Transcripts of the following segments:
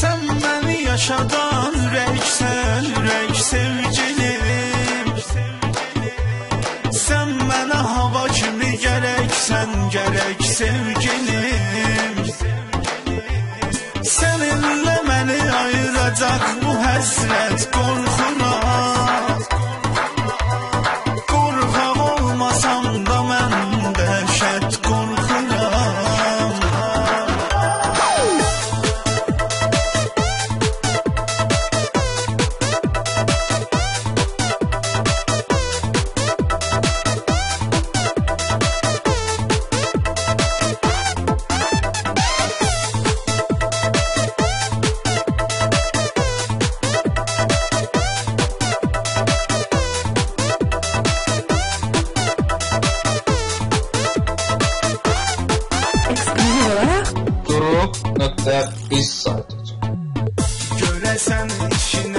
Sen beni yaşadan yürek sen yürek sevgilim. Sen bana hava kimi gerek sen gerek sevgilim. Seninle beni ayıracak bu hasret korkunu Mesela biz sadece. Göresen işine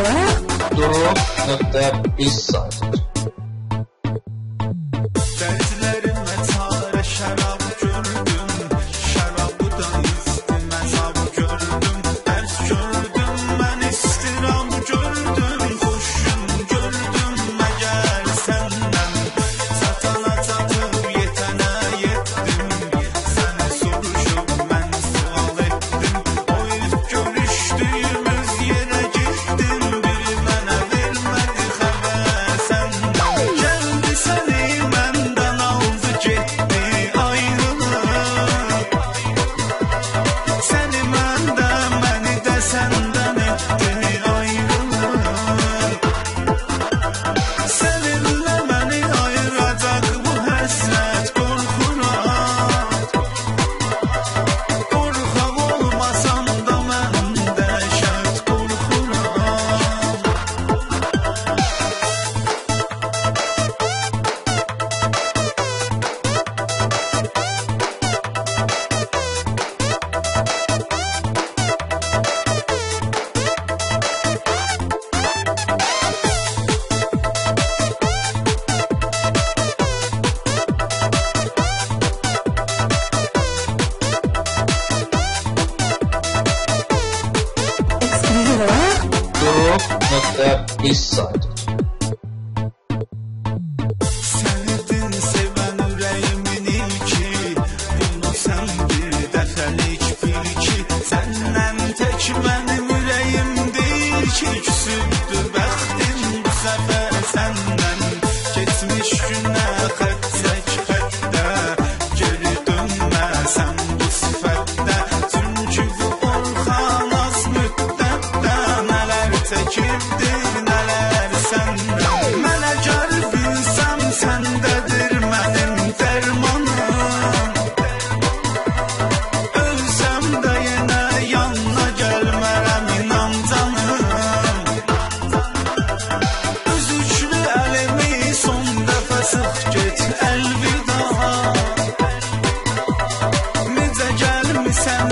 Don't let that be silent. ist Zeit. Senden tek yüreğim değil ki. sendedir benim dermanım Ölsem de yine yanına gelmerem inan canım. Öz son defa sık git elvida. Necə gəlmisən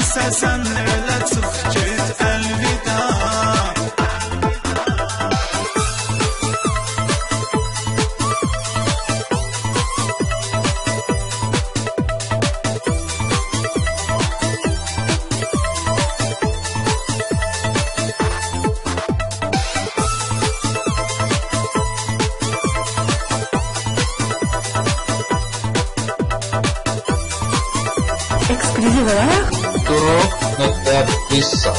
¿verdad? Tu no te avisa.